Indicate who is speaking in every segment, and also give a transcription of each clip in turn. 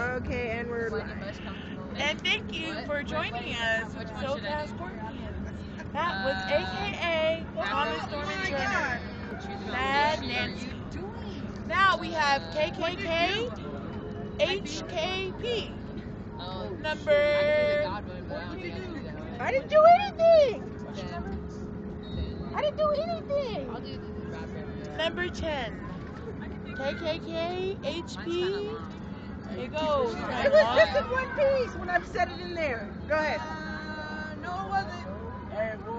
Speaker 1: Okay, and we're
Speaker 2: When
Speaker 1: live.
Speaker 2: you're most comfortable.
Speaker 3: And thank you
Speaker 2: What?
Speaker 3: for
Speaker 2: What-
Speaker 3: joining
Speaker 2: what-
Speaker 3: us
Speaker 2: which
Speaker 3: with
Speaker 2: one should I
Speaker 3: SoCal
Speaker 2: do?
Speaker 3: Scorpions. That was
Speaker 2: Uh,
Speaker 3: AKA Thomas
Speaker 2: Oh
Speaker 3: Norman
Speaker 1: my
Speaker 3: Turner.
Speaker 1: God.
Speaker 3: Mad
Speaker 2: What are you
Speaker 3: Nancy.
Speaker 2: doing?
Speaker 3: Now we have KKK, HKP,
Speaker 2: Oh,
Speaker 3: number.
Speaker 2: I can do the God mode, but I don't think I can do that one.
Speaker 1: I didn't do anything.
Speaker 2: Then- then
Speaker 1: I didn't do anything.
Speaker 2: I'll do the rap one.
Speaker 3: Number 10. KKK,
Speaker 2: Mine's
Speaker 3: HP.
Speaker 2: Kinda long.
Speaker 3: Here goes.
Speaker 1: It was just in one piece when I've said it in there. Go ahead.
Speaker 4: Uh, no, it wasn't.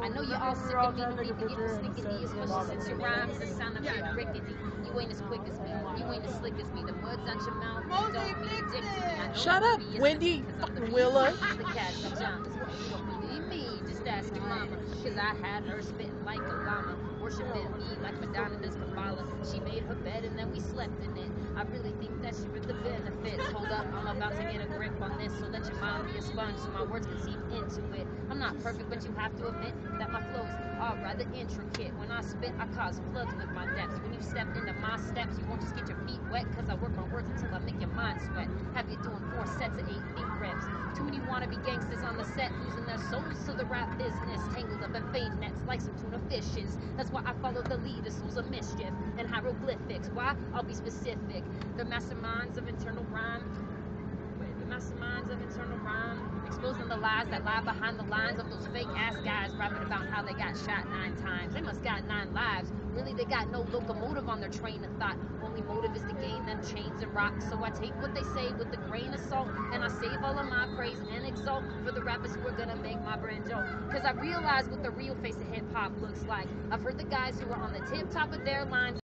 Speaker 5: I know you're all sick of me, no need to get the snickety, especially since your rhymes the sound of it rickety. You ain't as quick as me, you ain't as slick as me. The words out your mouth
Speaker 4: Mosey,
Speaker 5: don't mean
Speaker 4: fix
Speaker 5: dick to me. I
Speaker 3: Shut up, Wendy
Speaker 5: sick 'cause the
Speaker 3: fucking Willa.
Speaker 5: The cat pajamas. You don't believe me, just ask your mama. Cause I had her spitting like a llama, worshiping me like Madonna does Kabbalah. She made her bed and then we slept in it. I really think that she reaped the benefits. Hold up, I'm about to get a grip on this, so let your mind be a sponge so my words can seep into it. I'm not perfect, but you have to admit that my flows are rather intricate. When I spit, I cause floods with my depths. When you step into my steps, you won't just get your feet wet, cause I work my words until I make your mind sweat. Have you doing four sets of eight wannabe gangsters on the set, losing their souls to the rap business. Tangled up in fame nets like some tuna fishes. That's why I follow the lead, the souls of mischief and hieroglyphics. Why? I'll be specific. The masterminds of internal rhyme. Wait, the masterminds of internal rhyme. Exposing the lies that lie behind the lines of those fake ass guys rapping about how they got shot nine times. They must got nine lives. Really, they got no locomotive on their train of thought. Only motive is to gain them chains and rocks. So I take what they say with a grain of salt, and I save all of my praise and exalt for the rappers who are gonna make my brand joke. Cause I realize what the real face of hip hop looks like. I've heard the guys who are on the tip top of their lines.